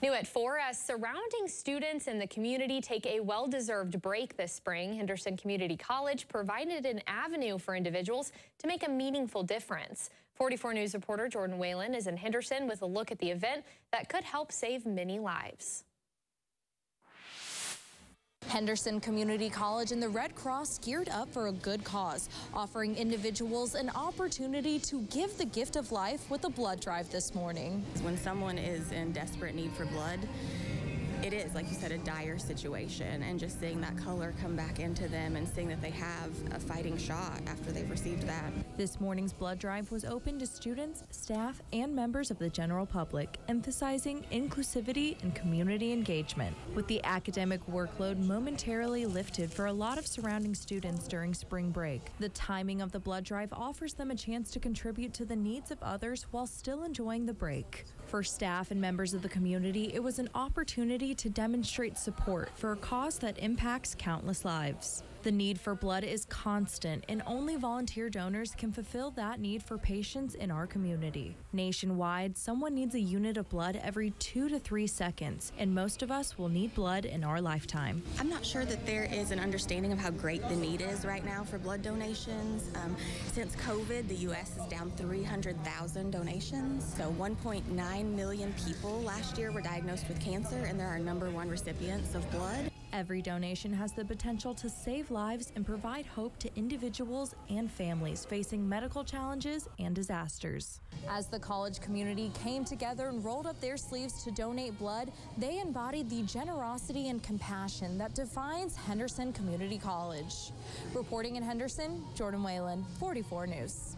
New at 4, as surrounding students in the community take a well-deserved break this spring, Henderson Community College provided an avenue for individuals to make a meaningful difference. 44 News reporter Jordan Whalen is in Henderson with a look at the event that could help save many lives. Henderson Community College and the Red Cross geared up for a good cause, offering individuals an opportunity to give the gift of life with a blood drive this morning. When someone is in desperate need for blood, it is, like you said, a dire situation. And just seeing that color come back into them and seeing that they have a fighting shot after they've received that. This morning's blood drive was open to students, staff, and members of the general public, emphasizing inclusivity and community engagement. With the academic workload momentarily lifted for a lot of surrounding students during spring break, the timing of the blood drive offers them a chance to contribute to the needs of others while still enjoying the break. For staff and members of the community, it was an opportunity to demonstrate support for a cause that impacts countless lives. The need for blood is constant, and only volunteer donors can fulfill that need for patients in our community. Nationwide, someone needs a unit of blood every two to three seconds, and most of us will need blood in our lifetime. I'm not sure that there is an understanding of how great the need is right now for blood donations. Um, since COVID, the U.S. is down 300,000 donations. So 1.9 million people last year were diagnosed with cancer, and they're our number one recipients of blood. Every donation has the potential to save lives and provide hope to individuals and families facing medical challenges and disasters. As the college community came together and rolled up their sleeves to donate blood, they embodied the generosity and compassion that defines Henderson Community College. Reporting in Henderson, Jordan Whalen, 44 News.